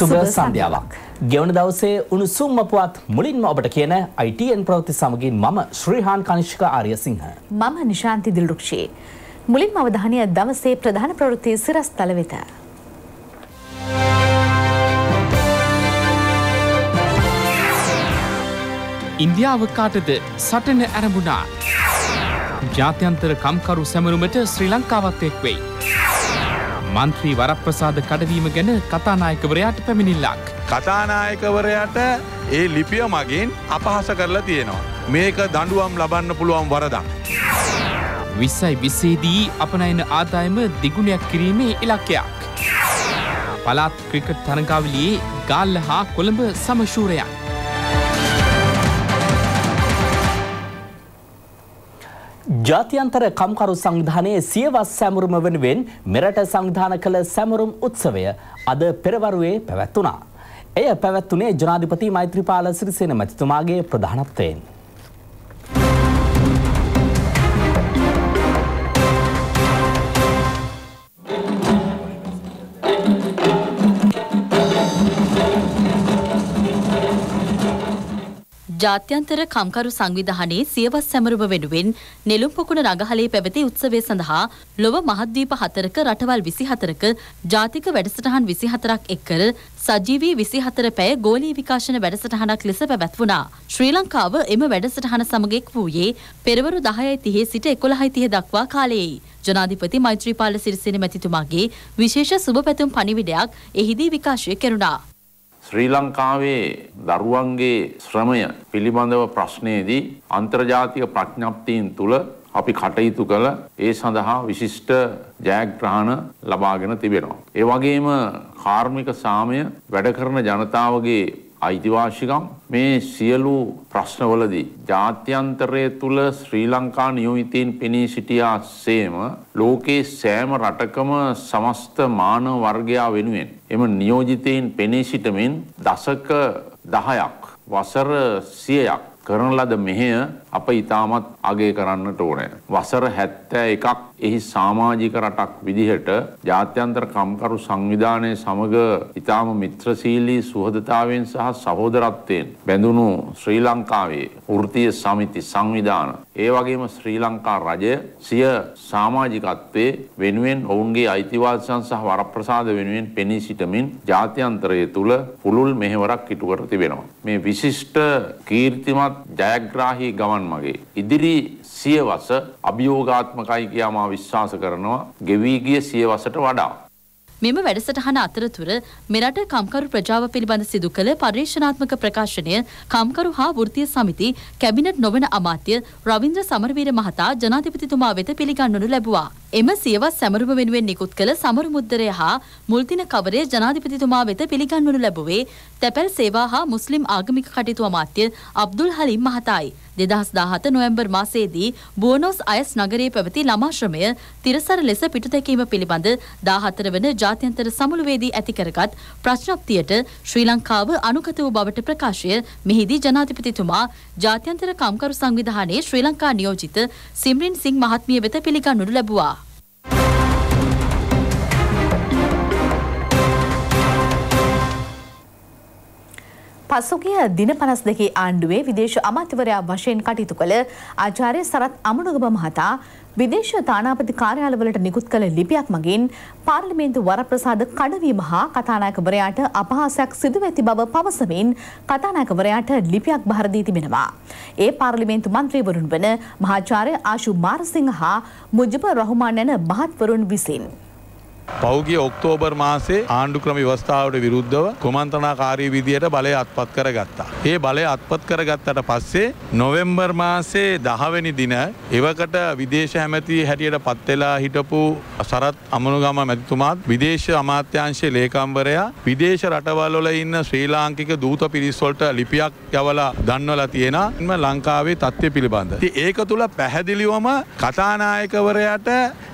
සුබ සන්ධ්‍යාවක්. ගෙවන දවසේ උණුසුම් පුවත් මුලින්ම ඔබට කියන ITN ප්‍රවෘත්ති සමගින් මම ශ්‍රීහාන් කනිෂ්ක ආර්යසිංහ. මම නිශාන්ති දිල්රුක්ෂී. මුලින්ම අවධානය දවසේ ප්‍රධාන ප්‍රවෘත්ති සිරස් තල වෙත. ඉන්දියාව කාටද සටන ඇරඹුණා. ජාත්‍යන්තර කම්කරු සැමරුමට ශ්‍රී ලංකාවත් එක් වෙයි. මන්ත්‍රී වරප්‍රසාද කඩවීම ගැන කතානායකවරයාට පැමිණිල්ලක්. කතානායකවරයට ඒ ලිපිය මගින් අපහස කරලා තියෙනවා. මේක දඩුවම් ලබන්න පුළුවන් වරදක්. විස්සයි විස්සේදී අපනයන ආදායම දිගුණයක් කිරීමේ ඉලක්කයක්. පලාත් ක්‍රිකට් තරගාවලියේ ගාල්ල හා කොළඹ සමශූරයක්. ජාත්‍යන්තර කම්කරු සංවිධානයේ සියවස් සැමරුම වෙනුවෙන් මෙරට සංවිධාන කළ සැමරුම් උත්සවය අද පෙරවරුවේ පැවැත්වුණා. එය පැවැත්වුණේ ජනාධිපති මෛත්‍රපාල සිරිසේන මැතිතුමාගේ ප්‍රධානත්වයෙන්. ජාත්‍යන්තර කම්කරු සංවිධානයේ සියවස් සැමරුම වෙනුවෙන් නෙළුම් පොකුණ රඟහලේ පැවති උත්සවය සඳහා ලොව මහද්වීප හතරක රටවල් විසි හතරක ජාතික වැඩසටහන් විසි හතරක් එක්කර සජීවී විසි හතර පැය ගෝලී විකාශන වැඩසටහනක් ලෙස පැවැත්වුණා. ශ්‍රී ලංකාව එම වැඩසටහන සමගෙක් වූයේ පෙරවරු දහයයි තිහේ සිට එකොළහයි තිහ දක්වා කාලයෙයි. ජනාධිපති මෛත්‍රීපාල සිරිසෙන මැතිතුමාගේ විශේෂ සුභ පැතුම් පණිවිඩයක් එහිදී විකාශය කෙරුණා. ශ්‍රී ලංකාවේ දරුවන්ගේ ශ්‍රමය පිළිබඳව ප්‍රශ්නයේදී අන්තර්ජාතික ප්‍රඥප්තීන් තුළ අපි කටයුතු කළ ඒ සඳහා විශිෂ්ට ජයග්‍රහණ ලබාගෙන තිබෙනවා. ඒ වගේම කාර්මික සාමය වැඩ කරන ජනතාවගේ අයිතිවාශිකම් මේ සියලු ප්‍රශ්නවලදී ජාත්‍යන්තරය තුළ ශ්‍රී ලංකා නියෝමිතීන් පෙනී සිටියා සේම ලෝකයේ සෑම රටකම සමස්ත මානව වර්ගයා වෙනුවෙන් එම නියෝජිතයින් පෙනී සිටමින් දසක දහයක් වසර සියයක් කරන ලද මෙහෙය අප ඉතාමත් අගේ කරන්නට ඕනෑ. වසර හැත්තෑ එකක් එහි සාමාජික රටක් විදිහට ජාත්‍යන්තර කම්කරු සංවිධානය සමග ඉතාම මිත්‍රශීලී සුහදතාවෙන් සහ සහෝදරත්වයෙන් බැඳුණු ශ්‍රී ලංකාවේ වෘතිය සමිති සංවිධාන ඒ වගේම ශ්‍රී ලංකා රජය සිය සාමාජිකත්වයේ වෙනුවෙන් ඔවුන්ගේ අයිතිවාදයන් සහ වරප්‍රසාද වෙනුවෙන් පෙනී සිටමින් ජාත්‍යන්තරය තුළ පුළුල් මෙහෙවරක් ඉටුකර තිබෙනවා. මේ විශිෂ්ට කීර්තිමත් ජයග්‍රාහී ගමන් මගේ. ඉදිරි සියවස අභියෝගාත්මකයි කියා මා විශ්වාස කරනවා ගෙවී ගිය සියවසට වඩා. මෙම වැඩසටහන අතරතුර මෙරට කම්කරු ප්‍රජාව පිළිබඳ සිදු කළ පර්යේෂණාත්මක ප්‍රකාශනය කම්කරු හා වෘත්තීය සමිති කැබිනට් නොවන අමාත්‍ය රවින්ද්‍ර සමරවීර මහතා ජනාධිපතිතුමා වෙත පිළිගන්නනු ලැබුවා. එම සියවස් සැමරුම වෙනුවෙන් නිකුත් කළ සමරු මුද්දරය හා මුල්තින කවරය ජනාධිපතිතුමා වෙත පිළිගන්වනු ලැබුවේ තැපැල් සේවා හා මුස්ලිම් ආගමික කටයුතු අමාත්‍ය අබ්දුල් හලිම් මහතායි. දෙදහස් දාහත නොවැම්බර් මාසයේදී බුවනෝස් අයස් නගරයේ පැවති ළමාශ්‍රමය තිරසර ලෙස පිටුදැකීම පිළිබඳ දාහතර වන ජාත්‍යන්තර සමුළුවේදී ඇති කරගත් ප්‍රශ්නප්තියට ශ්‍රී ලංකාව අනුගත වූ බවට ප්‍රකාශය මෙහිදී ජනාධිපතිතුමා ජාත්‍යන්තර කම්කරු සංවිධානයේ ශ්‍රී ලංකා නියෝජිත සිම්රින් සිං මහත්මිය වෙත පිළිගන්නු ලැබුවා. පසුගිය දින පනස් දෙකේ ආණ්ඩුවේ විදේශ අමාත්‍යවරයා වශයෙන් කටයුතු කළ ආචාර්ය සරත් අමනුගම මහතා විදේශ තානාපති කාර්යාලවලට නිකුත් කළ ලිපියක් මගින් පාර්ලිමේන්තු වරප්‍රසාද කඩවීම හා කතානායකවරයාට අපහාසයක් සිදුව ඇති බව පවසමින් කතානායකවරයාට ලිපියක් බහර දී තිබෙනවා. ඒ පාර්ලිමේන්තු මන්ත්‍රීවරුන් වන මහාචාර්ය ආශු මාරසිංහ හා මුජිබ රහුමාන් යන මහත්වරුන් විසින්. පෞගිය ඔක්තෝබර් මාසේ ආණ්ඩු ක්‍රම ව්‍යවස්ථාවට විරුද්ධව කුමන්ත්‍රණාකාරී විදියට බලය අත්පත් කරගත්තා. ඒ බලය අත්පත් කරගත්තට පස්සේ නොවෙම්බර් මාසේ දහවැනි දින එවකට විදේශ හැමති හැටියට පත්වෙලා හිටපු සරත් අමනුගම මැතිතුමාත් විදේශ අමාත්‍යංශයේ ලේකම්වරයා විදේශ රටවල්වල ඉන්න ශ්‍රී ලාංකික දූත පිරිස්වලට ලිපියක් යවලා දන්වලා තියෙනවා ලංකාවේ තත්ත්වය පිළිබඳ. ඒක තුළ පැහැදිලිවම කතානායකවරයට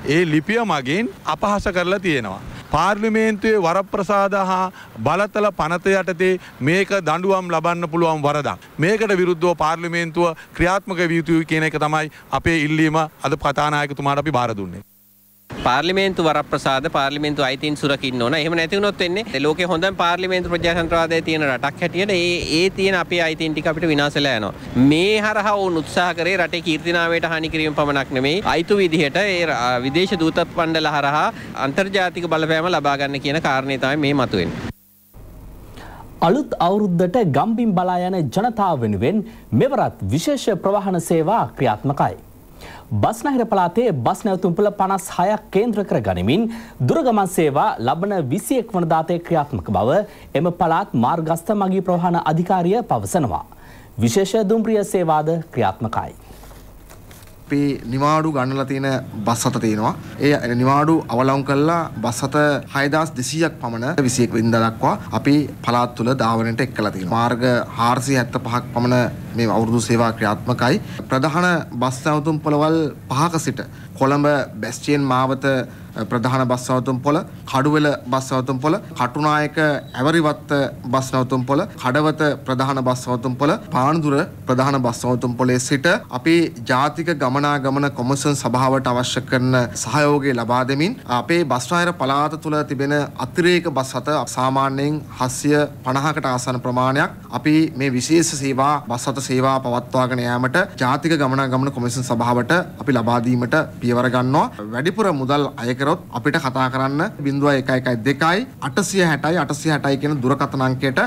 ඒ ලිපිය මගින් අපහස කරලා තියෙනවා. පාර්ලිමේන්තුවේ වරප්‍රසාද හා බලතල පනත යටතේ මේක දඩුවම් ලබන්න පුළුවන් වරදක්. මේකට විරුද්ධව පාර්ලිමේන්තුව ක්‍රියාත්මක වියතුයි කියන එක තමයි අපේ ඉල්ලීම අද කතානායකතුමාට අපි බාර දුන්නේ. පාර්ලිමේන්තු වරප්‍රසාද පාර්ලිමේන්තු අයිතීන් සුරකින්න ඕන. එහෙම නැති වුණොත් වෙන්නේ ලෝකේ හොඳම පාර්ලිමේන්තු ප්‍රජාතන්ත්‍රවාදයේ තියෙන රටක් හැටියට ඒ ඒ තියෙන අපේ අයිතීන් ටික අපිට විනාශලා යනවා. මේ හරහා වුන් උත්සාහ කරේ රටේ කීර්තිනාමයට හානි කිරීම පමණක් නෙමෙයි අයිතු විදිහට ඒ විදේශ දූත මණ්ඩල හරහා අන්තර්ජාතික බලපෑම ලබා ගන්න කියන කාරණේ තමයි මේ මතුවෙන්නේ. අලුත් අවුරුද්දට ගම්බිම් බලා යන ජනතාව වෙනුවෙන් මෙවරත් විශේෂ ප්‍රවාහන සේවා ක්‍රියාත්මකයි. බස්නහිර පලාතේ බස් නැවතුම්පල පනස් හයක් කේන්ද්‍ර කර ගනිමින් දුරගමන් සේවා ලබන විසියෙක් වනදාතය ක්‍රියාත්මක බව එම පලාත් මාර්ගස්ථ මගී ප්‍රවාහන අධිකාරිය පවසනවා. විශේෂ දුම්රිය සේවාද ක්‍රියාත්මකයි. අපේ නිවාඩු ගන්නලා තියෙන බස් හත තියෙනවා. ඒ නිවාඩු අවලං කළා බස් හත 6200ක් පමණ 21 වෙනිදා දක්වා අපි පළාත් තුල ධාවනයට එක්කලා තියෙනවා. මාර්ග 475ක් පමණ මේ අවුරුදු සේවා ක්‍රියාත්මකයි. ප්‍රධාන බස් නැවතුම් පොළවල් පහක සිට කොළඹ බැස්ටියන් මාවත ප්‍රධාන බස් නවතුම් පොළ, කඩුවෙල බස් නවතුම් පොළ, කටුනායක ඇවරිවත්ත බස් නවතුම් පොළ, කඩවත ප්‍රධාන බස් නවතුම් පොළ, පානදුර ප්‍රධාන බස් නවතුම් පොළේ සිට අපේ ජාතික ගමනාගමන කොමිෂන් සභාවට අවශ්‍ය කරන සහයෝගය ලබා දෙමින් අපේ බස් රායර පළාත තුළ තිබෙන අතිරේක බස් හත සාමාන්‍යයෙන් 750කට ආසන්න ප්‍රමාණයක් අපි මේ විශේෂ සේවා බස් හත සේවා පවත්වාගෙන යාමට ජාතික ගමනාගමන කොමිෂන් සභාවට අපි ලබා දීමට පියවර ගන්නවා. වැඩිපුර මුදල් අය කරොත් අපිට කතා කරන්න 0.112යි 860යි 860යි කියන දුරකථන අංකයට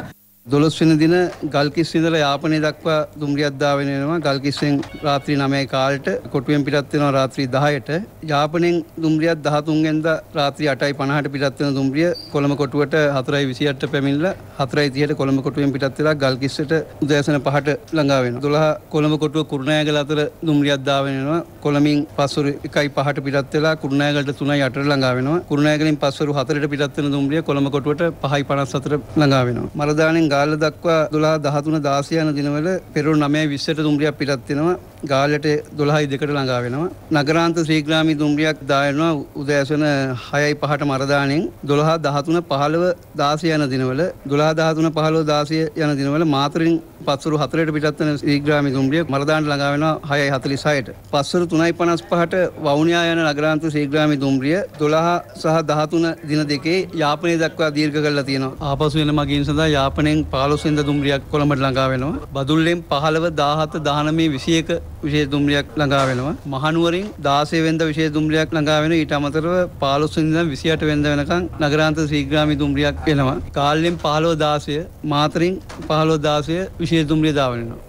දොළොස්වෙන දින ගල්කිස් ඉඳලා යාපනය දක්වා දුම්රියක් දාගෙන එනවා ගල්කිස්සෙන් රාත්‍රී 9 කාලට කොටුවෙන් පිටත් වෙනවා රාත්‍රී 10ට යාපනයෙන් දුම්රියක් 13 වෙනිදා රාත්‍රී 8:50ට පිටත් වෙන දුම්රිය කොළඹ කොටුවට 4:28ට පැමිණලා 4:30ට කොළඹ කොටුවෙන් පිටත් වෙලා ගල්කිස්සට උදෑසන 5ට ළඟා වෙනවා. 12 කොළඹ කොටුව කුරුණෑගල අතර දුම්රියක් දාගෙන එනවා කොළඹින් පස්වරු 1:05ට පිටත් වෙලා කුරුණෑගලට 3:08ට ළඟා වෙනවා. කුරුණෑගලින් පස්වරු 4ට පිටත් වෙන දුම්රිය කොළඹ කොටුවට 5:54ට ළඟා වෙනවා. මරදානෙන් ගාල්ල දක්වා දොලා දහතුන දාසය යන දිනවල පෙරු නමය විස්සට දුම්රියක් පිටත් වෙනවා. ගාලට දොළහයි දෙකට ළඟා වෙනවා නගරාන්ත ශ්‍රීග්‍රාමී දුම්රියක් දායනවා උදෑසන හයයි පහට මරදානෙන් දොළහා දහතුන පහළව දාසය යන දිනවල දොලා දහතුන පහළව දාසය යන දිනවල මාතරින් පත්සරු හතරට පිටත්වන ශ්‍රීග්‍රාමී දුම්රිය මරදානට ළඟා වෙනවා හයයි හතලිස් හයට පස්සරු තුනයි පනස් පහට වවුනියා යන නගරාන්ත ශ්‍රීග්‍රාමී දුම්රිය දොළහා සහ දහතුන දින දෙකේ යාපනය දක්වා දීර්ඝ කරලා තියෙනවා. ආපසු වෙන මගින් සඳහා යාපනයෙන් පාලොස්වෙන්ද දුම්රියක් කොළඹට ළඟා වෙනවා බදුල්ලෙන් පහළව දාහත දානමේ විසියක විශේෂ දුම්රියක් ළඟා වෙනවා මහනුවරින් දාසේ වෙන්ද විශේෂ දුම්රියක් ළඟා වෙන ඊට අමතරව පාලොස්වෙන්ද විසියට වෙන්ද වෙනකන් නගරාන්ත ශ්‍රීග්‍රාමී දුම්රියක් වෙනවා කාල්ලෙන් පහළව දාසය මාතරින් පහළව දාසය විශේෂ දුම්රිය දාවනවා.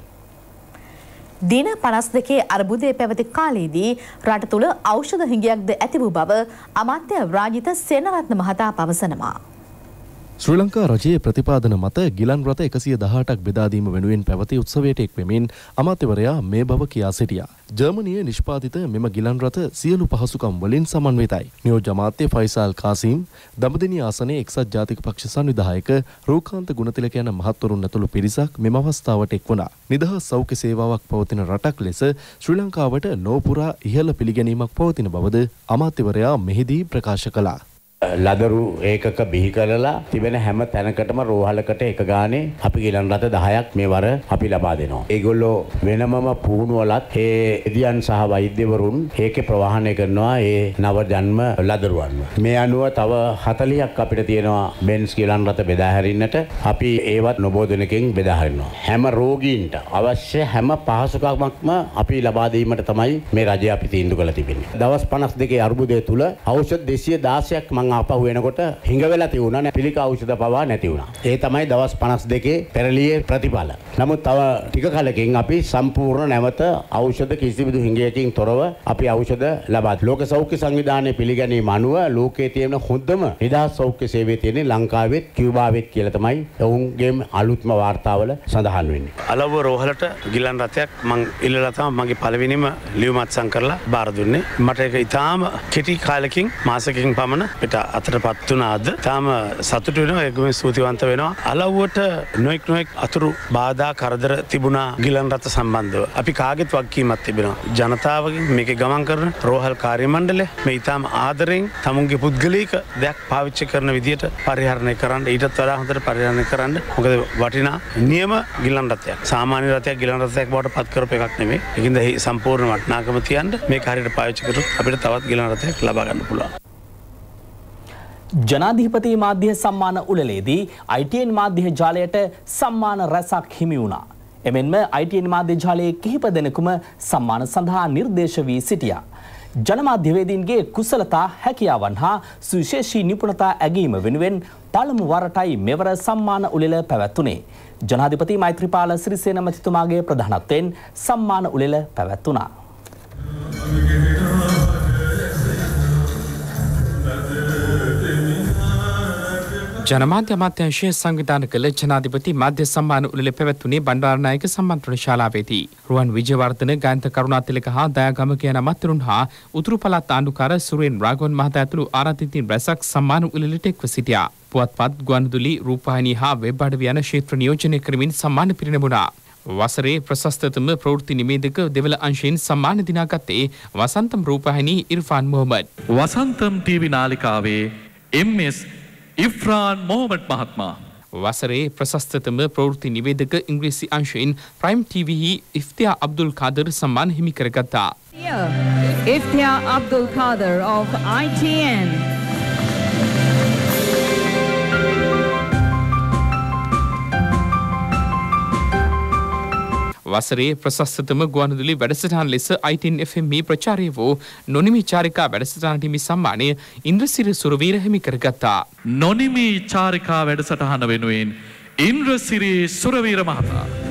දින පනස් දෙකේ අර්බුදය පැවති කාලයේදී රට තුළ ඖෂධ හිඟයක්ද ඇති වූ බව අමාත්‍ය රාජිත සෙනරත්න මහතා පවසනවා. ශ්‍රී ලංකා රජයේ ප්‍රතිපාදන මත ගිලන් රථ එකසිය දහටක් බෙදාදීම වෙනුවෙන් පැවති උත්සවයට එක්වෙමින් අමාත්‍යවරයා මේ බව කියා සිටියා. ජර්මනිය නිෂ්පාතිත මෙම ගිලන් රථ සියලු පහසුකම් වලින් සමන්විතයි. නියෝජ්‍ය අමාත්‍ය ෆයිසාල් කාසීම් දඹදෙනි ආසනයේ එක්සත් ජාතික පක්ෂ සංවිධායක රූකාන්ත ගුණතිලක යන මහත්වරුන් ඇතුළු පිරිසක් මෙම අවස්ථාවට එක් වුණා. නිදහස් සෞඛ්‍ය සේවාවක් පවතින රටක් ලෙස ශ්‍රී ලංකාවට නෝපුරා ඉහළ පිළිගැනීමක් පවතින බවද අමාත්‍යවරයා මෙහිදී ප්‍රකාශ කළා. ලදරු ඒකක බිහි කරලා තිබෙන හැම තැනකටම රෝහලකට එක ගානේ අපි ගිලන් රථ 10ක් මේ වර අපි ලබා දෙනවා. ඒගොල්ලෝ වෙනමම පුහුණුවලත් ඒ එදියන් සහ වෛද්‍යවරුන් ඒකේ ප්‍රවාහනය කරනවා ඒ නව ජන්ම ලදරුවන්ව. මේ අනුව තව 40ක් අපිට තියෙනවා බෙන්ස් ගිලන් රථ බෙදා හැරින්නට අපි ඒවත් නොබෝ දෙනකින් බෙදා හරිනවා. හැම රෝගීන්ට අවශ්‍ය හැම පහසුකමක්ම අපි ලබා දීමට තමයි මේ රජය අපි තීන්දුව කරලා තිබෙන්නේ. දවස් 52 අර්බුදය තුල ඖෂධ 216ක් මං ආපහු වෙනකොට හිඟ වෙලා තියුණා නෑ පිළික ඖෂධ පවා නැති වුණා. ඒ තමයි දවස් 52 පෙරළියේ ප්‍රතිඵල. නමුත් තව ටික කලකින් අපි සම්පූර්ණ නැවත ඖෂධ කිසිදු හිඟයකින් තොරව අපි ඖෂධ ලබා ලෝක සෞඛ්‍ය සංවිධානයේ පිළිගැනීම අනුව ලෝකයේ තියෙන හොඳම නිදහස් සෞඛ්‍ය සේවය තියෙන්නේ ලංකාවෙත් කියුබාවෙත් කියලා තමයි ඔවුන්ගේම අලුත්ම වාර්තාවල සඳහන් වෙන්නේ. අලව්ව රෝහලට ගිලන් රථයක් මං ඉල්ලලා තමයි මගේ පළවෙනිම ලියුමත් සං කරලා බාර දුන්නේ. මට ඒක ඉතාම කෙටි කාලෙකින් මාසකින් පමණ පිට අතට පත් වනාද තාම සතුට වෙන එකම ස්තුතිවන්ත වෙනවා. අලව්වට නොෙක් නොෙක් අතුරු බාධා කරදර තිබුණා ගිලන් රත සම්බන්ධව. අපි කාගෙත් වක්කීමත් තිබෙනවා. ජනතාවගේ මේක ගමන් කරන රෝහල් කාර්යමණ්ඩල මේ ඉතාම ආදරෙන් තමුන්ගේ පුද්ගලීක දෙයක් පාවිච්චි කරන විදිට පරිහරණය කරන්න ඊටත් වඩා හොඳට පරිහරණය කරන්න මොකද වටිනා නියම ගිලන් රතයක් සාමාන්‍ය රතයක් ගිලන් රතයක් බවට පත් කරප එකක් නෙමේ. ඒකින්ද සම්පූර්ණ වටනාකම තියන්න මේ හරියට පාවිච්චි කරු අපිට තවත් ගිලන් රතයක් ලබා ගන්න පුළුවන්. ජනාධිපති මාධ්‍ය සම්මාන උළලේදී ITN මාධ්‍ය ජාලයට සම්මාන රැසක් හිමි වුණා. එමෙන්ම ITN මාධ්‍ය ජාලයේ කිහිප දෙනෙකුම සම්මාන සඳහා නිර්දේශ වී සිටියා. ජනමාධ්‍යවේදීන්ගේ කුසලතා හැකියාවන් හා සුවිශේෂී නිපුණතා ඇගීම වෙනුවෙන් පළමු වරටයි මෙවර සම්මාන උළෙල පැවැත්වුණේ. ජනාධිපති මෛත්‍රීපාල සිරිසේන මැතිතුමාගේ ප්‍රධානත්වයෙන් සම්මාන උළෙල පැවැත්වුණා. ජනමාධ්‍ය අමාත්‍යංශය සංවිධාන කළ ජනාධිපති මාධ්‍ය සම්මාන උළෙල පැවැත්වුණේ බණ්ඩාරනායක සම්මන්ත්‍රණ ශාලාවේදී. රුවන් විජයවර්ධන ගායන්ත කරුණාතිලක හා දයාගමක යන අමාත්‍යරුන් හා උතුරු පළාත් ආණ්ඩුකාර සුරේන් රාගවන් මහතා ඇතුළු ආරාධිතින් රැසක් සම්මාන උළෙලට එක්ව සිටියා. පුවත්පත් ගුවන්විදුලි රූපවාහිනී හා වෙබ් අඩවි යන ක්ෂේත්‍ර නියෝජනය කරමින් සම්මාන පිරිනැමුණා. වසරේ ප්‍රශස්තතම ප්‍රවෘත්ති නිවේදක දෙවල අංශයෙන් සම්මාන දිනාගත්තේ වසන්තම් රූපහිනී ඉර්ෆාන් මොහමඩ්. වසන්තම් ටීවි නාලිකාවේ එම්ස් ඉෆ්රාන් මොහමට් මහත්මා. වසරේ ප්‍රශස්තතම ප්‍රවෘත්ති නිවේදක ඉංග්‍රීසි අංශයෙන් ප්‍රයිම් TVහි ඉෆ්තියා අබ්දුල් කාදර් සම්මාන හිමි කරගත්තා. Iftia Abdul Kader of ITN. වසරේ ප්‍රශස්තතම ගුවන්විදුලි වැඩසටහන් ලෙස ITN FM මේ ප්‍රචාරය වූ නොනිමි චාරිකා වැඩසටහනට හිමි සම්මානය ඉන්ද්‍රසිරි සුරවීර හිමි කරගත්තා. නොනිමී චාරිකා වැඩසටහන වෙනුවෙන් ඉන්ද්‍රසිරි සුරවීර මහතා.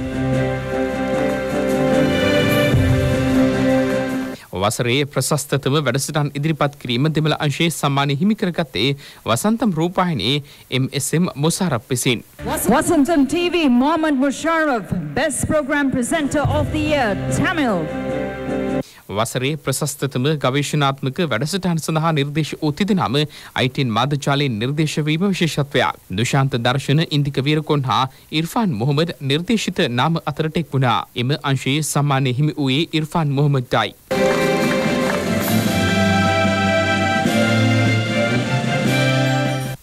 වසරේ ප්‍රශස්තතම වැඩසටහන් ඉදිරිපත් කිරීම දෙමළ අංශයේ සම්මානය හිමි කරගත්තේ වසන්තම් රූපවාහිනී MSM මොසාරප් විසින්. Wasantam TV, Mohammad Musharraf, Best Program Presenter of the Year, Tamil. වසරේ ප්‍රශස්තතම ගවේශනාත්මක වැඩසටහන් සඳහා නිර්දේශ වූ තිදෙනාම අයිටන් මාධ්‍යජාලයෙන් නිර්දේශවීම විශේෂත්වයක්. දුෂාන්ත දර්ශන ඉන්දික වීරකොන් හා ඉර්ෆාන් මොහමද නිර්දේශිත නාම අතරට එක් වුණා. එම අංශයේ සම්මානය හිමි වූයේ ඉර්ෆාන් මොහමද්ටයි.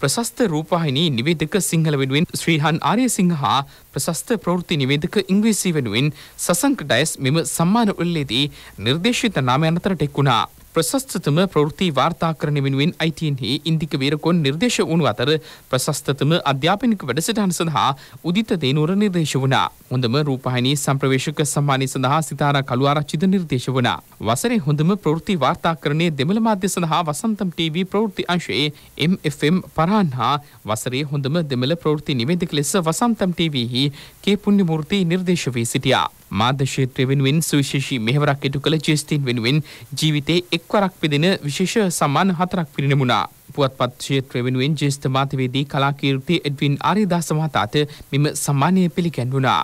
ප්‍රශස්ත රූපහිනී නිවේදක සිංහල වෙනුවෙන් ශ්‍රීහන් ආර්යසිංහ හා ප්‍රශස්ත ප්‍රවෘත්ති නිවේදක ඉංග්‍රීසි වෙනුවෙන් සසංක ඩයස් මෙම සම්මාන උල්ලේදී නිර්දේශිත නාමයන් අතරට එක්වුණා. ප්‍රශස්තතම ප්‍රවෘත්ති වාර්තාකරණ වෙනුවෙන් ITNහි ඉන්දික වීරකොන් නිර්දේශ වුණු අතර ප්‍රශස්තතම අධ්‍යාපනික වැඩසටහන සඳහා උදිත දේනුවර නිර්දේශ වුණා. හොඳම රූපහිනී සම්ප්‍රවේශක සම්මානය සඳහා සිතාරා කළුආරච්චිද නිර්දේශ වුණා. වසරේ හොඳම ප්‍රවෘත්ති වාර්තාකරණයේ දෙමළ මාධ්‍ය සඳහා වසන්තම් TV ප්‍රවෘත්ති අංශයේ MFM පරහන් හා වසරේ හොඳම දෙමළ ප්‍රවෘත්ති නිවේදක ලෙස වසන්තම් TVහි කේ පුණ්‍යමූර්ති නිර්දේශ වී සිටියා. මාධ්‍ය ක්ෂේත්‍රය වෙනුවෙන් සුවිශේෂී මෙහෙවරක් ඉටු කළ ජේස්තීන් වෙනුවෙන් ජීවිතේ එක්වරක් පෙදෙන විශේෂ සම්මාන හතරක් පිරිනැමුණා. පුවත්පත් ක්ෂේත්‍රය වෙනුවෙන් ජේෂ්ඨ මාධ්‍යවේදී කලාකීර්ති එඩ්වින් ආරිදාස මහතාට මෙම සම්මානය පිළිගැන්වුණා.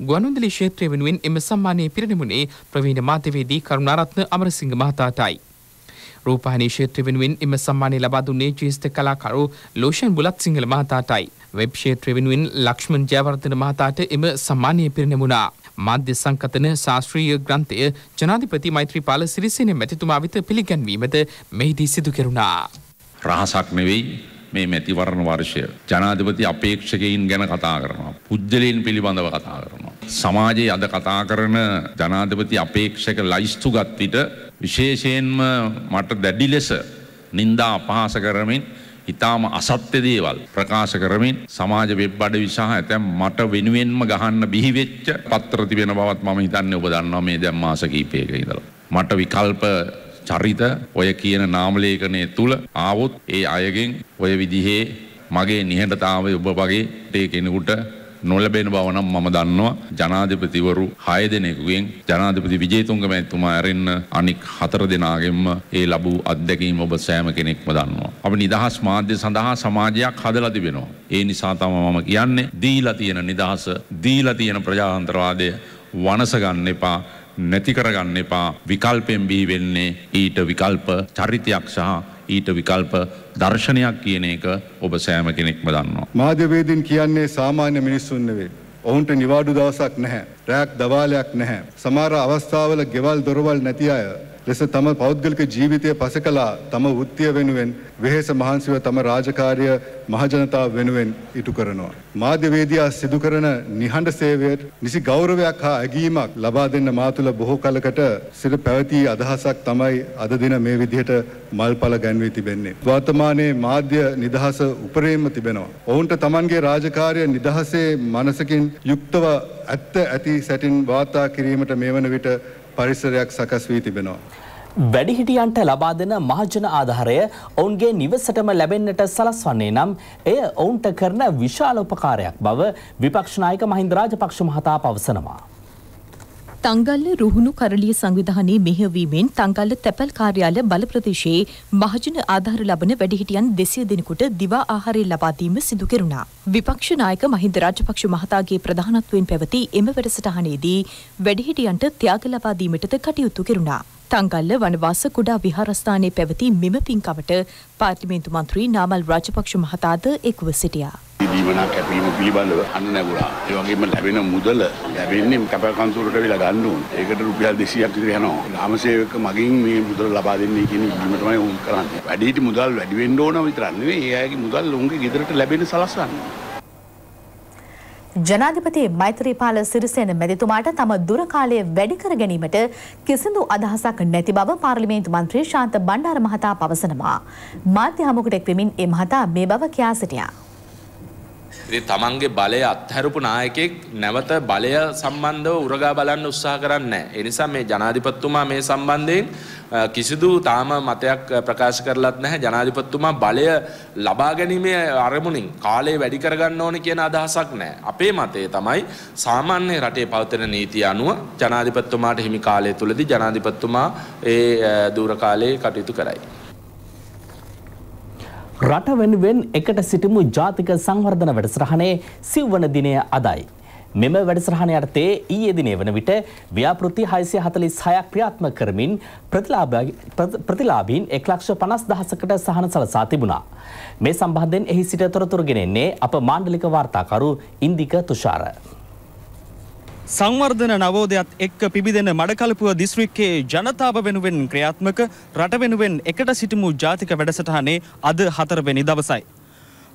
ගුවන්විදුලි ක්ෂේත්‍රය වෙනුවෙන් එම සම්මානය පිරිනැමුණේ ප්‍රවීණ මාධ්‍යවේදී කරුණාරත්න අමරසිංහ මහතාටයි. රූපහානි ක්ෂේත්‍රය වෙනුවෙන් එම සම්මානය ලබා දුන්නේ ජ්‍යෙෂ්ඨ කලාකරු ලෝෂන් බුලත් සිංහල මහතාටයි. වෙබ් ක්ෂේත්‍රය වෙනුවෙන් ලක්ෂ්මන් ජයවර්ධන මහතාට එම සම්මානය පිරිනැමුණා. මාධ්‍ය සංකතන ශාස්ත්‍රීය ග්‍රන්ථය ජනාධිපති මෛත්‍රීපාල සිරිසේන මැතිතුමා වෙත පිළිගැන්වීමද මෙහිදී සිදු කෙරුණා. රහසක් නෙවෙයි මේ මැතිවරණ වර්ෂය ජනාධිපති අපේක්ෂකයින් ගැන කතා කරනවා. පුද්ගලයන් පිළිබඳව කතා කරනවා. සමාජයේ අද කතා කරන ජනාධිපති අපේක්ෂක ලයිස්තු ගත් විට විශේෂයෙන්ම මට දැඩි ලෙස නින්දා අපහාස කරමින් ඉතාම අසත්‍ය දේවල් ප්‍රකාශ කරමින් සමාජ වෙබ් අඩවි සහ ඇතැම් මට වෙනුවෙන්ම ගහන්න බිහිවෙච්ච පත්‍ර තිබෙන බවත් මම හිතන්නේ ඔබ දන්නවා මේ දැන් මාස කිහිපයක ඉඳලා. මට විකල්ප චරිත ඔය කියන නාමලේඛනය තුල ආවොත් ඒ අයගෙන් ඔය විදිහේ මගේ නිහඬතාවය ඔබ වගේ ඒ කෙනෙකුට නොලබෙන බව නම් මම දන්නවා ජනාධිපතිවරු 6 දෙනෙකුගෙන් ජනාධිපති විජේතුංග මැතිතුමා ඇරෙන්න අනික් හතර දෙනාගෙන්ම ඒ ලැබූ අත්දැකීම ඔබ සෑම කෙනෙක්ම දන්නවා. අපි නිදහස් මාධ්‍ය සඳහා සමාජයක් හදලා තිබෙනවා. ඒ නිසා තමයි මම කියන්නේ දීලා තියෙන නිදහස, දීලා තියෙන ප්‍රජාතන්ත්‍රවාදය වනස ගන්න එපා. නැති කරගන්න එපා විකල්පෙන් බිහි වෙන්නේ ඊට විකල්ප චරිතයක් සහ ඊට විකල්ප දර්ශනයක් කියන එක ඔබ සෑම කෙනෙක්ම දන්නවා. මාධ්‍යවේදීන් කියන්නේ සාමාන්‍ය මිනිස්සුන් නෙවෙයි. ඔවුන්ට නිවාඩු දවසක් නැහැ. රැයක් දවාලයක් නැහැ. සමහර අවස්ථාවල ගෙවල් දොරවල් නැති අය ලෙස තම පෞද්ගලික ජීවිතය පස කලා තම වෘත්තිය වෙනුවෙන් වෙහෙස මහන්සිව තම රාජකාරිය මහජනතාව වෙනුවෙන් ඉටු කරනවා. මාධ්‍යවේදයා සිදු කරන නිහඬ සේවයට නිසි ගෞරවයක් හා ඇගීමක් ලබා දෙන්න මාතුළ බොහෝ කලකට සිට පැවති අදහසක් තමයි අද දින මේ විදිහට මල්පල ගැන්වී තිබෙන්නේ. වර්තමානයේ මාධ්‍ය නිදහස උපරේම තිබෙනවා. ඔවුන්ට තමන්ගේ රාජකාරය නිදහසේ මනසකින් යුක්තව ඇත්ත ඇති සැටින් වාර්තා කිරීමට මේ වන විට පරිසරයක් සකස් වී තිබෙනවා. වැඩිහිටියන්ට ලබා දෙන මහජන ආධාරය ඔවුන්ගේ නිවසටම ලැබෙන්නට සලස්වන්නේ නම් එය ඔවුන්ට කරන විශාල උපකාරයක් බව විපක්ෂනායක මහින්ද රාජපක්ෂ මහතා පවසනවා. තංගල්ල රුහුණු කරලිය සංවිධානයේ මෙහෙයවීමෙන් තංගල්ල තැපැල් කාර්යාල බල ප්‍රදේශයේ මහජන ආධාර ලබන වැඩිහිටියන් දෙසිය දෙනෙකුට දිවා ආහාරය ලබා දීම සිදු කෙරුණා. විපක්ෂ නායක මහින්ද රාජපක්ෂ මහතාගේ ප්‍රධානත්වයෙන් පැවති එම වැඩසටහනේදී වැඩිහිටියන්ට ත්‍යාග ලබා දීමටද කටයුතු කෙරුණා. තංගල්ල වනවාස කුඩා විහාරස්ථානයේ පැවති මෙම පින්කමට පාර්ලිමේන්තු මන්ත්‍රී නාමල් රාජපක්ෂ මහතාද එක්ව සිටියා. දීමනා කැපීම පිළිබඳව අන්න නැගුණා. ඒ වගේම ලැබෙන මුදල ලැබෙන්නේ කැපකන්තුරට විලා ගන්න ඕන. ඒකට රුපියල් 200ක් විතර යනවා. නාමසේවක මගින් මේ මුදල ලබා දෙන්නේ කියන ඉල්ලීම තමයි උන් කරන්නේ. වැඩිහිටි මුදල් වැඩි වෙන්න ඕන විතරක් නෙවෙයි. ඒ අයගේ මුදල් උන්ගේ ගෙදරට ලැබෙන්න සලස්වන්න. ජනාධිපති මෛත්‍රීපාල සිරිසේන මැතිතුමාට තම දුර කාලය වැඩි කර ගැනීමට කිසිදු අදහසක් නැති බව පාර්ලිමේන්තු මන්ත්‍රී ශාන්ත බණ්ඩාර මහතා පවසනවා. මාධ්‍ය හමුකට එක්වෙමින් ඒ මහතා මේ බව කියා සිටියා. ඉතින් තමන්ගේ බලය අත්හැරපු නායකයෙක් නැවත බලය සම්බන්ධව උරගා බලන්න උත්සාහ කරන්නේ නැහැ. ඒ නිසා මේ ජනාධිපතිතුමා මේ සම්බන්ධයෙන් කිසිදු තාම මතයක් ප්‍රකාශ කරලත් නැහැ. ජනාධිපතිතුමා බලය ලබා ගැනීමේ අරමුණින් කාලය වැඩි කරගන්න ඕනේ කියන අදහසක් නැහැ. අපේ මතය තමයි සාමාන්‍ය රටේ පවතින නීතිය අනුව ජනාධිපතිතුමාට හිමි කාලය තුලදී ජනාධිපතිතුමා ඒ දූර කාලයේ කටයුතු කරයි. රට වෙනුවෙන් එකට සිටිමු ජාතික සංවර්ධන වැඩසටහනේ සිව්වන දිනය අදයි. මෙම වැඩසටහන යටතේ ඊයේ දිනේ වන විට ව්‍යාපෘති 646ක් ක්‍රියාත්මක කරමින් ප්‍රතිලාභීන් 1,50,000කට සහන සලසා තිබුණා. මේ සම්බන්ධයෙන් එහි සිට තොරතුරු ගෙනෙන්නේ අප මාණ්ඩලික වාර්තාකරු ඉන්දික තුෂාර. සංවර්ධන නවෝදයත් එක්ක පිබිදෙන මඩකලපුව දිස්ත්‍රික්කයේ ජනතාව වෙනුවෙන් ක්‍රියාත්මක රට වෙනුවෙන් එකට සිටිමු ජාතික වැඩසටහනේ අද හතරවෙනි දවසයි.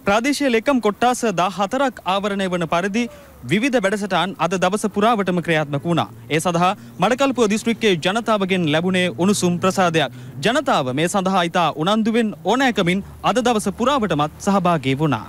ප්‍රාදේශීය ලේකම් කොට්ටාස දා හතරක් ආවරණය වන පරිදි විවිධ වැඩසටහන් අද දවස පුරාවටම ක්‍රියාත්මක වුණා. ඒ සඳහා මඩකල්පුව දිස්ත්‍රික්කයේ ජනතාවගෙන් ලැබුණේ උණුසුම් ප්‍රසාදයක්. ජනතාව මේ සඳහා ඉතා උනන්දුවෙන් ඕනෑකමින් අද දවස පුරාවටමත් සහභාගී වුණා.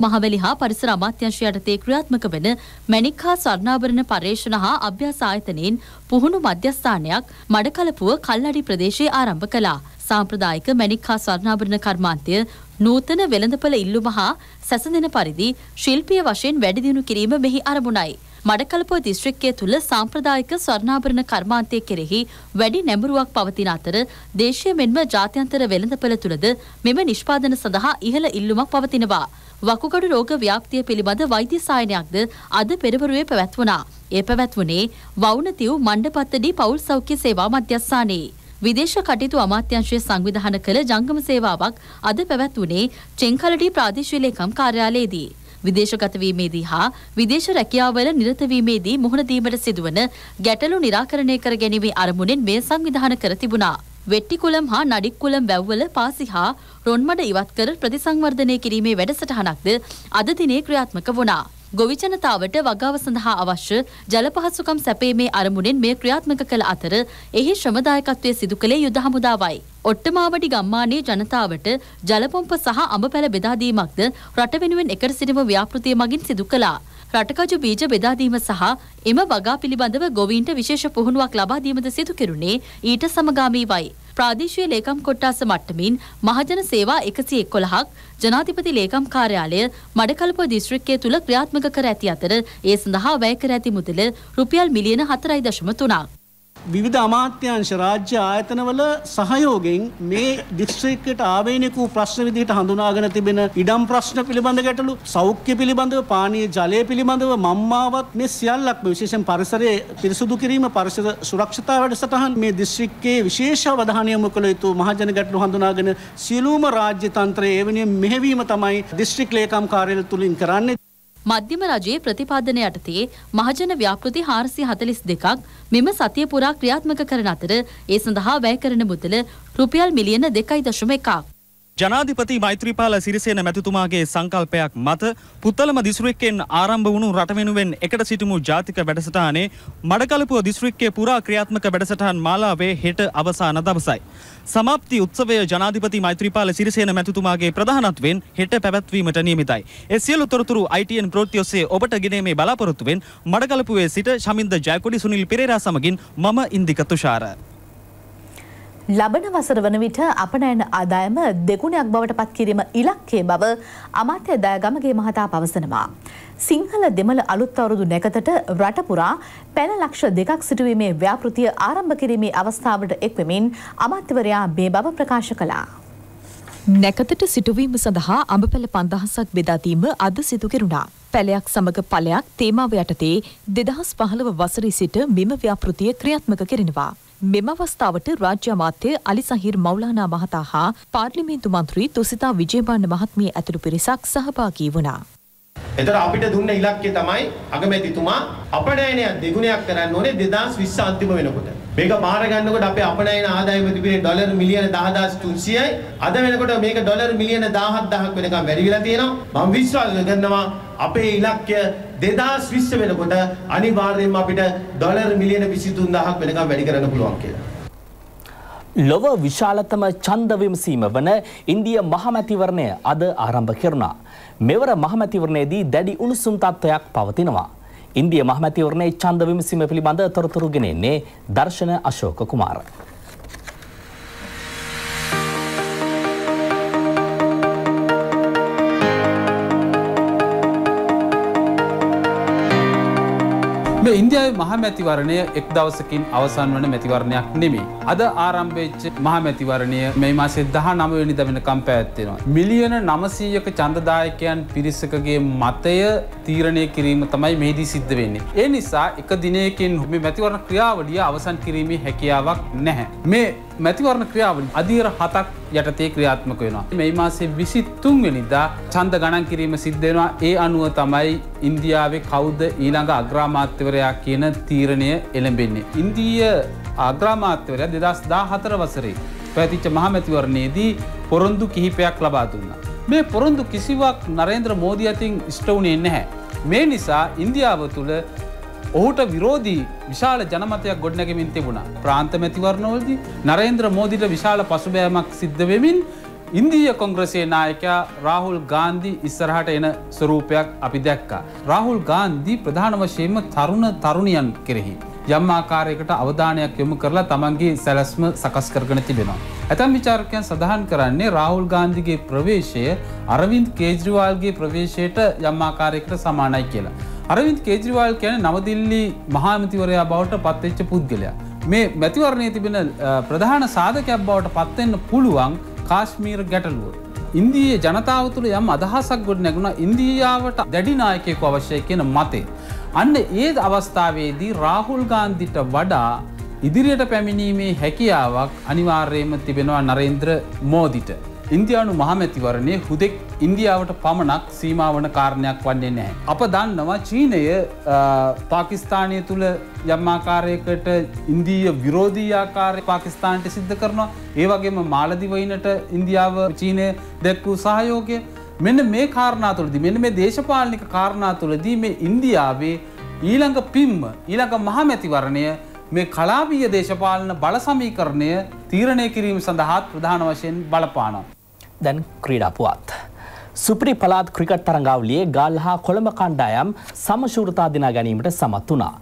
මහවැලි හා පරිසර අමාත්‍යංශ යටතේ ක්‍රියාත්මක වන මැණික් හා ස්වර්ණාභරණ පර්යේෂණ හා අභ්‍යාස ආයතනයෙන් පුහුණු මධ්‍යස්ථානයක් මඩකලපුව කල්ලඩි ප්‍රදේශයේ ආරම්භ කළා. සාම්ප්‍රදායික මැණික් හා ස්වර්ණාභරණ කර්මාන්තය නූතන වෙළඳපළ ඉල්ලුම හා සැසඳෙන පරිදි ශිල්පීය වශයෙන් වැඩි දියුණු කිරීම මෙහි අරමුණයි. මඩකලපුව දිස්ත්‍රික්කය තුළ සාම්ප්‍රදායික ස්වර්ණාභරණ කර්මාන්තය කෙරෙහි වැඩි නැඹුරුවක් පවතින අතර දේශය මෙන්ම ජාත්‍යන්තර වෙළඳපළ තුළද මෙම නිෂ්පාදන සඳහා ඉහළ ඉල්ලුමක් පවතිනවා. වකුගඩු රෝග ව්‍යාප්තිය පිළිබඳ වෛද්‍ය සායනයක්ද අද පෙරවරුවේ පැවැත්වුණා. ඒ පැවැත්වුණේ වවුනතිව් මණ්ඩපත්තඩි පවුල් සෞඛ්‍ය සේවා මධ්‍යස්ථානයේ. විදේශ කටයුතු අමාත්‍යංශය සංවිධාන කළ ජංගම සේවාවක් අද පැවැත්වුණේ චෙංකලඩි ප්‍රාදේශීය ලේකම් කාර්යාලයේදී. විදේශගත වීමේදී හා විදේශ රැකියාවල නිරතවීමේදී මුහුණ දීමට සිදුවන ගැටලු නිරාකරණය කර ගැනීමේ අරමුණෙන් මෙය සංවිධාන කර තිබුණා. වෙට්ටිකුලම් හා නඩික්කුලම් වැව්වල පාසි හා රොන්මඩ ඉවත් කර ප්‍රතිසංවර්ධනය කිරීමේ වැඩසටහනක්ද අද දිනේ ක්‍රියාත්මක වුණා. ගොවි ජනතාවට වගාව සඳහා අවශ්‍ය ජල පහසුකම් සැපීමේ අරමුණෙන් මේ ක්‍රියාත්මක කළ අතර එහි ශ්‍රමදායකත්වය සිදු කළේ යුද හමුදාවයි. ඔට්ටමාවඩි ගම්මානයේ ජනතාවට ජලපොම්ප සහ අඹ පැල බෙදාදීමක්ද රට වෙනුවෙන් එකට සිටිම ව්‍යාපෘතිය මගින් සිදු කළා. රටකජු බීජ බෙදාදීම සහ එම වගා පිළිබඳව ගොවීන්ට විශේෂ පුහුණුවක් ලබා දීමද සිදු කෙරුණේ ඊට සමගාමීවයි. ප්‍රාදේශීය ලේකම් කොට්ටාස මට්ටමින් මහජන සේවා එකසි එක්කොළහක් ජනාධිපති ලේකම් කාර්යාලය මඩකලප දිස්ත්‍රික්කය තුළ ක්‍රියාත්මක කර ඇති අතර ඒ සඳහා වැය කර ඇති මුදල රුපියල් මිලියන හතරයි දශම තුනක්. විවිධ අමාත්‍යංශ රාජ්‍ය ආයතනවල සහයෝගෙන් මේ දිස්ත්‍රික්කයට ආවේනික වූ ප්‍රශ්න විදිහට හඳුනාගෙන තිබෙන ඉඩම් ප්‍රශ්න පිළිබඳ ගැටලු සෞඛ්‍ය පිළිබඳව පානීය ජලය පිළිබඳව මම්මාවත් මේ සියල්ලක්ම විශේෂයෙන් පරිසරයේ පිරිසුදු කිරීම පරිසර සුරක්ෂතා වැඩසටහන් මේ දිස්ත්‍රික්කයේ විශේෂ අවධානය යොමු කළ යුතු මහජන ගැටලු හඳුනාගෙන සියලුම රාජ්‍ය තන්ත්‍රයේ එවැනි මෙහෙවීම තමයි දිස්ත්‍රික් ලේකම් කාර්යාලය තුලින් කරන්නේ. මධ්‍යම රජයේ ප්‍රතිපාදන යටතේ මහජන ව්‍යාපෘති හාරසිය හතලිස් දෙකක් මෙම සතිය පුරා ක්‍රියාත්මක කරන අතර ඒ සඳහා වැය කරන මුදල රුපියල් මිලියන දෙකයි දශම එකක්. ජනාධිපති මෛත්‍රීපාල සිරිසේන මැතිතුමාගේ සංකල්පයක් මත පුත්තලම දිස්ත්‍රික්කෙන් ආරම්භ වුණු රට වෙනුවෙන් එකට සිටමු ජාතික වැඩසටහනේ මඩකලපුව දිස්ත්‍රික්කයේ පුරා ක්‍රියාත්මක වැඩසටහන් මාලාවේ හෙට අවසාන දවසයි. සමාප්ති උත්සවය ජනාධිපති මෛත්‍රීපාල සිරිසේන මැතිතුමාගේ ප්‍රධානත්වයෙන් හෙට පැවැත්වීමට නියමිතයි. ඒ සියලු තොරතුරු ITN ප්‍රවෘත්ති ඔස්සේ ඔබට ගෙනීමේ බලාපොරොත්තුවෙන් මඩකලපුවේ සිට ශමින්ද ජයකොඩි සුනිල් පෙරේරා සමගින් මම ඉන්දික තුෂාර. ලබන වසර වන විට අපනයන ආදායම දෙගුණයක් බවට පත් කිරීම ඉලක්කය බව අමාත්‍ය දයගමගේ මහතා පවසනවා. සිංහල දෙමළ අලුත් අවුරුදු නැකතට රටපුරා පැන ලක්ෂ දෙකක් සිටුවීමේ ව්‍යාපෘතිය ආරම්භ කිරීමේ අවස්ථාවට එක්වෙමින් අමාත්‍යවරයා මේ බව ප්‍රකාශ කළා. නැකතට සිටුවීම සඳහා අඹපැල පන්දහසක් බෙදාදීම අද සිදු කෙරුණා. පැලයක් සමග පලයක් තේමාව යටතේ දෙදහස් පහළව වසරේ සිට මෙම ව්‍යාපෘතිය ක්‍රියාත්මක කෙරෙනවා. මෙම අවස්ථාවට රාජ්‍ය අමාත්‍ය අලි සහිර් මෞලානා මහතා හා පාර්ලිමේන්තු මන්ත්‍රී තුසිතා විජේබාන්න මහත්මිය ඇතුළු පිරිසක් සහභාගී වුණා. එතකොට අපිට දුන්න ඉලක්කය තමයි අගමැතිතුමා අපනයනය දෙගුණයක් කරන්න ඕනේ 2020 අන්තිම වෙනකොට. මේක බාර ගන්නකොට අපේ අපනයන ආදායම තිබුණේ ඩොලර් මිලියන 10300යි. අද වෙනකොට මේක ඩොලර් මිලියන 17000ක් වෙනකම් වැඩි වෙලා තියෙනවා. මම විශ්වාස කරනවා අපේ ඉලක්කය 2020 වෙනකොට අනිවාර්යයෙන්ම අපිට ඩොලර් මිලියන 23000ක් වෙනකම් වැඩි කරන්න පුළුවන් කියලා. ලොව විශාලතම ඡන්ද විමසීම වන ඉන්දිය මහමැතිවරණය අද ආරම්භ කෙරුණා. මෙවර මහමැතිවරණයේදී දැඩි උණුසුම් තත්ත්වයක් පවතිනවා. ඉන්දිය මහමැතිවරණයේ ඡන්ද විමසීම පිළිබඳ තොරතුරු ගෙනෙන්නේ දර්ශන අශෝක කුමාර. මේ ඉන්දියාවේ මහ මැතිවරණය එක් දවසකින් අවසන් වන මැතිවරණයක් නෙමේ. අද ආරම්භච්ච මහ මැතිවරණය මේ මාසේ දහ නමවෙනි දවෙනකම් පැත්වෙනවා. මිලියන නමසීයක චන්දදායකයන් පිරිසකගේ මතය තීරණය කිරීම තමයි මේදී සිද්ධ වෙන්නේ. ඒ නිසා එක දිනයකින් මේ මැතිවරණ ක්‍රියාවලිය අවසන් කිරීමේ හැකියාවක් නැහැ. මේ මැතිවරණ ක්‍රියාවලින් අධීර හතක් යටතේ ක්‍රියාත්මක වෙනවා. මේ මාසේ විසි තුන්වෙනිදා චන්ද ගණන් කිරීම සිද්ධෙනවා ඒ අනුව තමයි ඉන්දියාවේ කෞද්ද ඊළඟ අග්‍රාමාත්‍යවරයා කියන තීරණය එළඹෙන්නේ. ඉන්දීය අග්‍රාමාත්‍යවරයා දෙදස් දා හතර වසරේ පැතිච්ච මහමැතිවරණයේදී පොරොන්දු කිහිපයක් ලබා දුන්න. මේ පොරොන්දු කිසිවක් නරේන්ද්‍ර මෝදී අතින් ඉෂ්ටවුණේ නැහැ. මේ නිසා ඉන්දියාව තුළ ඔහුට විරෝධී විශාල ජනමතයක් ගොඩනැගමින් තිබුණ ප්‍රාන්ත මැතිවරණවලදී නරේන්ද්‍ර මෝදිට විශාල පසුබෑමක් සිද්ධ වෙමින් ඉන්දීය කොංග්‍රසේ නායකයා රාහුල් ගාන්ධි ඉස්සරහට එන ස්වරූපයක් අපි දැක්කා. රාහුල් ගාන්ධී ප්‍රධාන වශයෙන්ම තරුණ තරුණියන් කෙරෙහි. යම් ආකාරයකට අවධානයක් යොමු කරලා තමන්ගේ සැලස්ම සකස් කරගෙන තිබෙනවා. ඇතම් විචාරකයන් සඳහන් කරන්නේ රාහුල් ගාන්ධිගේ ප්‍රවේශය අරවින්ද් කේජ්‍රිවාල්ගේ ප්‍රවේශයට යම් ආකාරයකට සමානයි කියලා. අරවින්ද කේජ්‍රිවාල් කියන නවදිල්ලි මහාමතිවරයා බවට පත්වෙච්ච පුද්ගලයා. මේ මැතිවරණය තිබෙන ප්‍රධාන සාධකයක් බවට පත්වෙන්න පුළුවන් කාශ්මීර ගැටලුව. ඉන්දීය ජනතාව තුළ යම් අදහසක් ගොඩ නැගුණ ඉන්දියාවට දැඩිනායකයකු අවශ්‍යය කියන මතේ. අන්න ඒ අවස්ථාවේදී රාහුල් ගාන්ධිට වඩා ඉදිරියට පැමිණීමේ හැකියාවක් අනිවාර්යයෙන්ම තිබෙනවා නරේන්ද්‍ර මෝදිට. ඉන්දයානු මහමැතිවරණය හුදෙක් ඉන්දියාවට පමණක් සීමාවන කාරණයක් වන්නේ නැහැ. අප දන්නවා චීනය පාකිස්තානය තුළ යම්මාකාරයකට ඉන්දීය විරෝධීආකාරය පාකිස්තාන්ට සිද්ධ කරනවා ඒ වගේම මාලදිවයිනට ඉන්දියාව චීනය දැක්වූ සහයෝගය මෙන්න මේ කාරණා තුළදී මෙන්න මේ දේශපාලනික කාරණා තුළදී මේ ඉන්දියාවේ ඊළඟ පිම්ම ඊළඟ මහමැතිවරණය මේ කලාබීය දේශපාලන බල සමීකරණය තීරණය කිරීම සඳහාත් ප්‍රධාන වශයෙන් බලපානවා. දැන් ක්‍රීඩාපුවත්. සුප්‍රි පලාත් ක්‍රිකට් තරඟාවලියේ ගල් හා කොළඹ කණ්ඩායම් සමශූරතා දිනා ගැනීමට සමත් වුණා.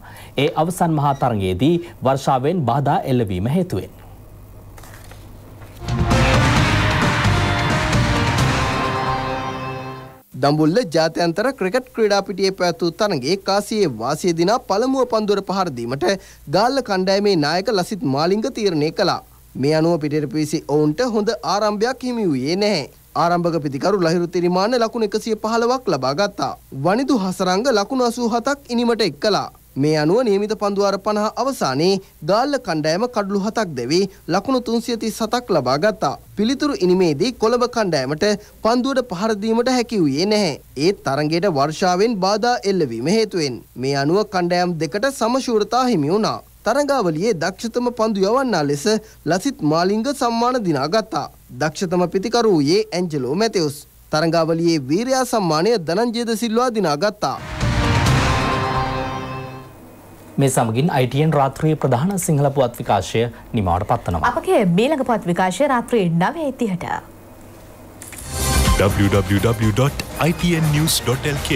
ඒ අවසන් මහා තරගයේදී වර්ෂාවෙන් බාධා එල්ලවීම හේතුවෙන්. දඹුල්ල ජාත්‍යන්තර ක්‍රිකට් ක්‍රීඩාපිටියේ පැවැත්වූ තරගයේ කාසියේ වාසිය දිනා පළමුව පන්දුවර පහර දීමට ගාල්ල කණ්ඩායමේ නායක ලසිත් මාලිංග තීරණය කළා. මේ අනුව පිටට පිවිසි ඔවුන්ට හොඳ ආරම්භයක් හිමි වූයේ නැහැ. ආරම්භක පිතිකරු ලහිරු තිරිමාන්න ලකුණු 115ක් ලබා ගත්තා. වනිදු හසරංග ලකුණු 87ක් ඉනිමට එක් කළා. මේ අනුව නියමිත පන්දුවාර 50 අවසානයේ ගාල්ල කණ්ඩායම කඩලු 7ක් දෙවි ලකුණු 337ක් ලබා ගත්තා. පිළිතුරු ඉනිමේදී කොළඹ කණ්ඩායමට පන්දුවට පහර දීමට හැකි වූයේ නැහැ. ඒත් තරගයට වර්ෂාවෙන් බාධා එල්ලවීම හේතුවෙන් මේ අනුව කණ්ඩායම් දෙකට සමශූරතා හිමි වුණා. තරඟාවලියේ දක්ෂතම පන්දු යවන්නා ලෙස ලසිත් මාලිංග සම්මාන දිනාගත්තා. දක්ෂතම පිතිකරු වූයේ ඇන්ජලෝ මැතිවුස්. තරඟාවලියේ වීරයා සම්මානය ධනංජයද සිල්වා දිනාගත්තා. මේ සමගින් ITN රාත්‍රියේ ප්‍රධාන සිංහල පුවත් විකාශය නිමවට පත්වනවා. අපගේ මීළඟ පුවත් විකාශය රාත්‍රී 9:30ට www.itnnews.lk